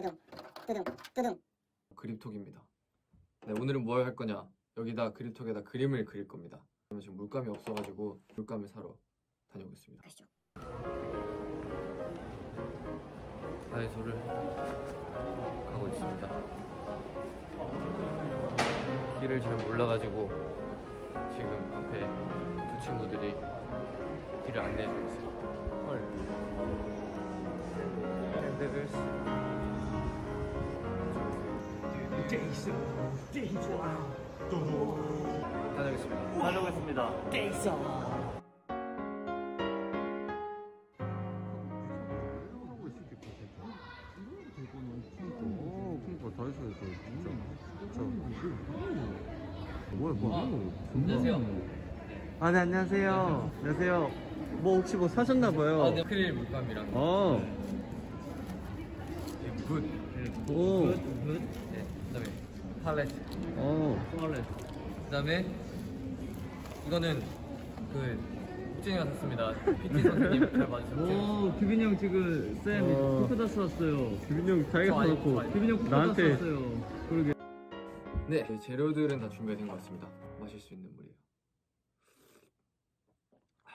뚜둥 뚜둥 뚜둥 그립톡입니다. 네, 오늘은 뭘 할 거냐? 여기다 그립톡에다 그림을 그릴 겁니다. 그러면 지금 물감이 없어가지고 물감을 사러 다녀오겠습니다. 가시죠 다이소를 가고 있습니다. 길을 잘 몰라가지고 지금 앞에 두 친구들이 길을 안내해주고 있어요. 헐. 다녀오겠습니다. 다녀오겠습니다. 어, 그러니까 다이소에서 진짜 진짜 뭐야 뭐야 안녕하세요. 아, 네, 안녕하세요. 안녕하세요. 뭐 혹시 뭐 사셨나 봐요. 아, 네. 아크릴 물감이랑 어. Good. 오. Good. 네. 그다음에 팔레트. 어. 팔레트. 그다음에 이거는 그 욱진이가 샀습니다. PT 선생님 잘 봐주세요. 오, 규빈이 형 지금 쌤 어. 쿠크다스 왔어요. 규빈 형 자기가 저 아니, 사놓고 아니. 규빈이 형 쿠크다스 나한테 왔어요. 그러게. 네, 저희 재료들은 다 준비가 된것 같습니다. 마실 수 있는 물이에요.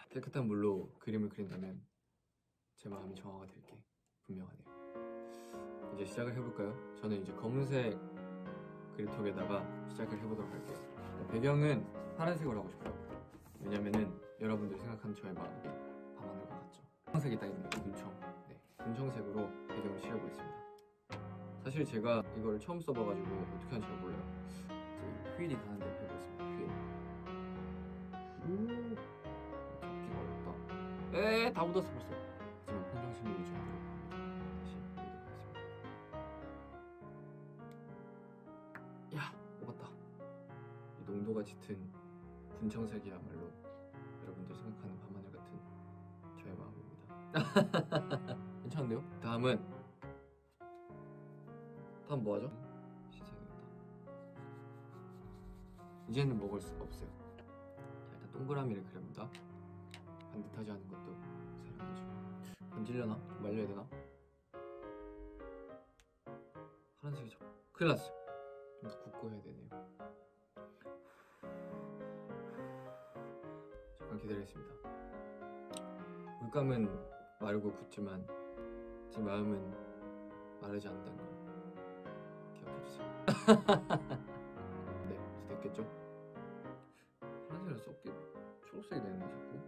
깨끗한 물로 그림을 그린다면 제 마음이 정화가 될 게 분명하네요. 이제 시작을 해볼까요? 저는 이제 검은색 그립톡에다가 시작을 해보도록 할게요. 네, 배경은 파란색으로 하고 싶어요. 왜냐면은 여러분들 생각하는 저의 마음이 밤하늘과 같죠. 파란색이 딱 있는 군청. 네, 군청색으로 배경을 칠해보겠습니다. 사실 제가 이거를 처음 써봐가지고 어떻게 하는지 잘 몰라요. 이제 휠이 가는데 해보겠습니다. 휠. 오, 잡기가 어렵다. 에, 다 묻었어 벌써. 이 농도가 짙은 군청색이야말로 여러분들 생각하는 밤하늘 같은 저의 마음입니다. 괜찮은데요? 다음은 다음 뭐 하죠? 시작이다. 이제는 먹을 수 없어요. 자, 일단 동그라미를 그립니다. 반듯하지 않은 것도 사랑해주고. 건질려나? 좀 말려야 되나? 파란색이 저 큰일 났어. 좀더 굽고 해야 되네요. 잠깐 기다리겠습니다. 물감은 마르고 굳지만 제 마음은 마르지 않는다는 걸 기억해주세요. 네, 됐겠죠? 파란색이라 썩게 초록색이 되는데 자꾸